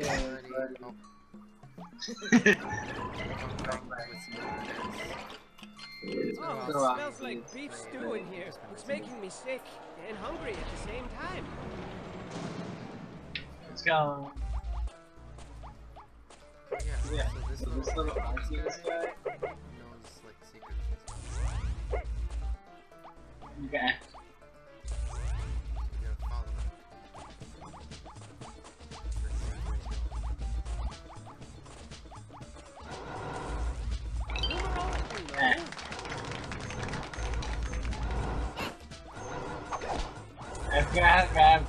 buddy. buddy. Oh. Oh, it smells like beef stew in here. It's making me sick and hungry at the same time. Let's go. Yeah, Yeah, so this so little, this little this guy guy. knows like secrets. Okay. Grab, grab.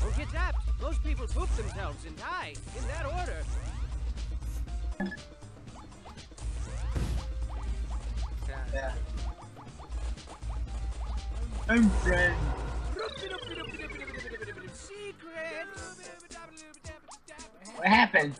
Don't get zapped. Most people poop themselves and die in that order. Yeah. I'm friend. Secret. What happened?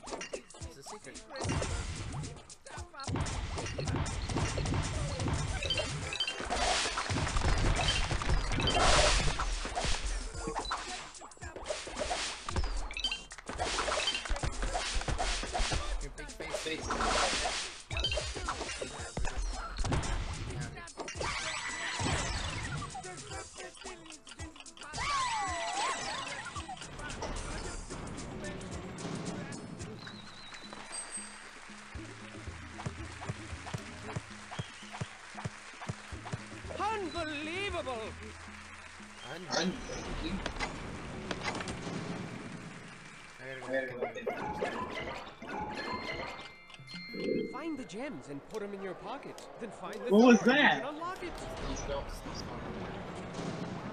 Them. Find the gems and put them in your pocket. Then find the What was door and you that? unlock it. These belts, these small ones.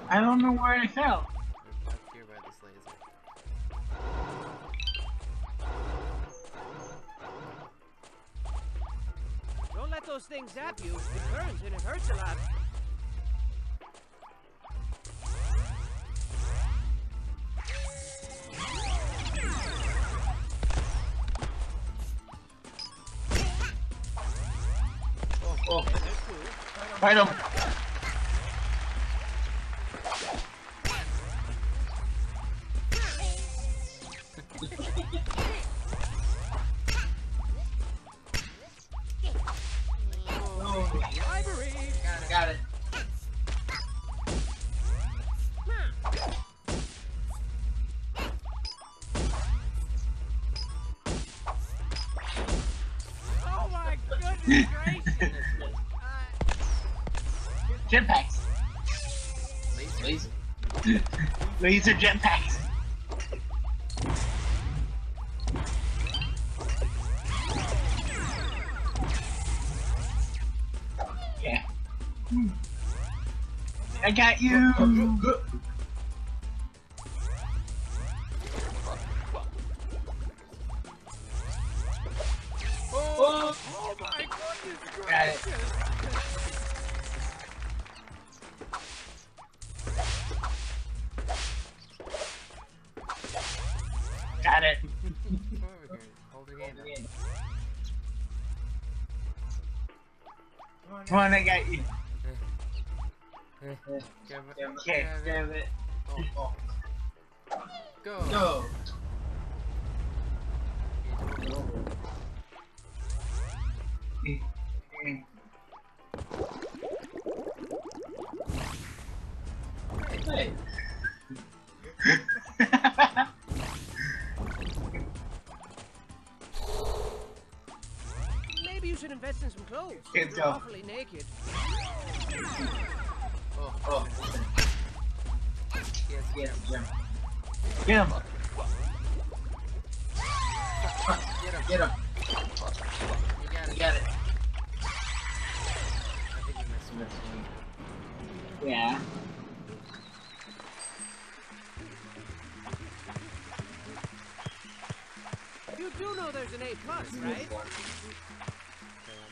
I don't know where I fell. They're up here by this laser. Don't let those things zap you. It burns and it hurts a lot. Oh. Fight him. Oh, Library. got it. Oh my goodness Jetpacks. Laser. Laser. Laser jetpacks. Yeah. I got you. Oh, oh my goodness gracious. Come on, I got you. Grab it. Okay, grab it. grab it. Oh, go. Go. Hey. You should some clothes. Let's go. awfully naked. Oh, Oh, yes, get yes. him, Get him. Get him. Get him. You got You it. got it. I think you missed one. Yeah. You do know there's an A plus, right?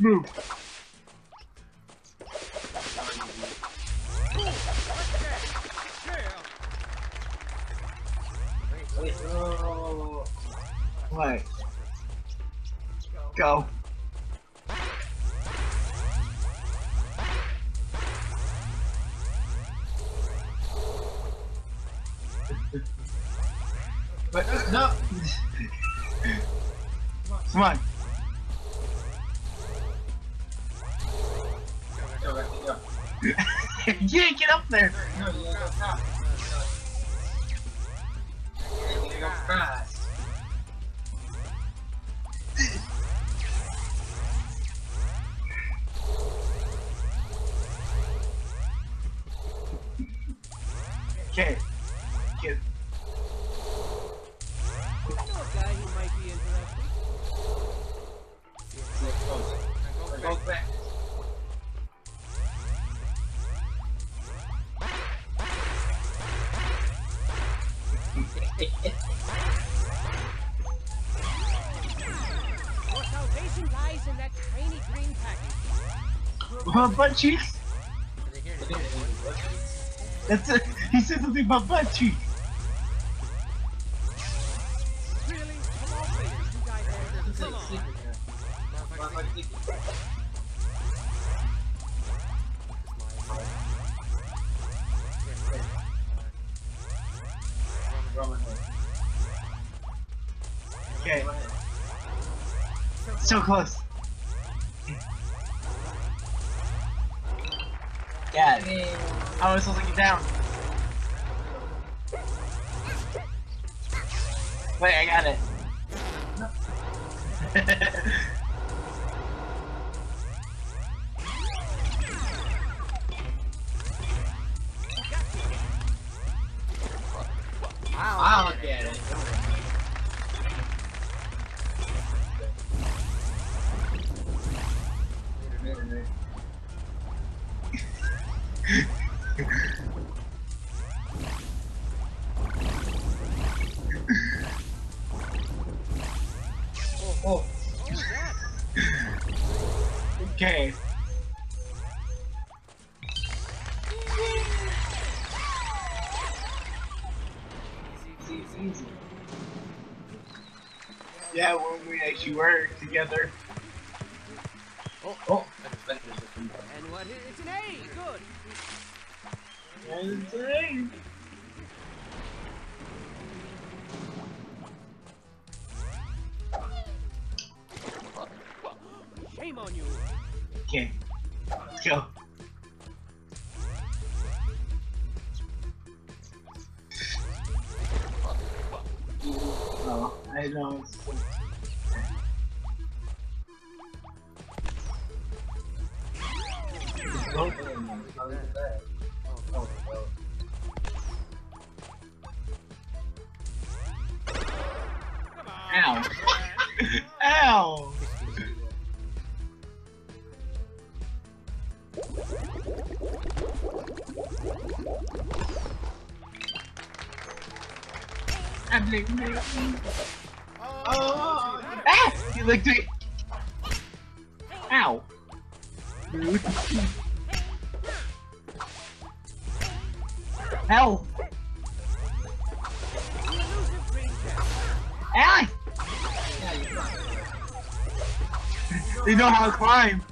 Move! Yeah. wait. Go. But no. Come on. can't get up there. Go fast. Okay. Well, butt cheeks. Did they hear it? That's it. He said something about butt cheeks. Okay. So close. Yeah. I was supposed to get down. Wait, I got it. Oh, What was that? okay. Easy, easy, easy. Yeah, when we actually work together. Oh, Oh. And what? It's an A. Good. Shame on you. Okay, let's go. Oh, I know. it's so- I'm oh, ah! You licked me. Ow. Rude. Hell. Elusive green cat. Ah! They know how to climb.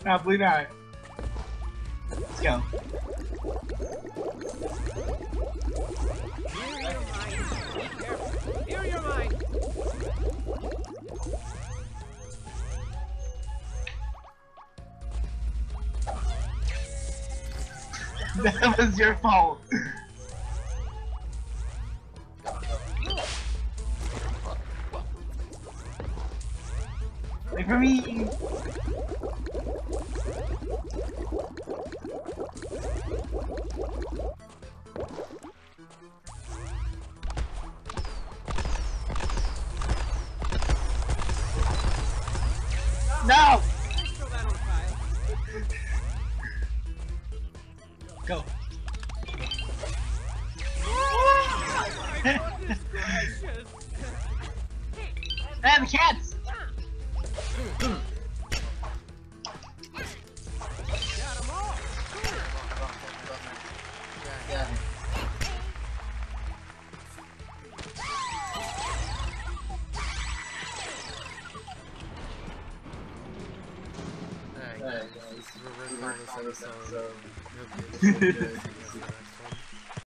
Probably not. Let's go. That was your fault. Wait for me. No! Alright,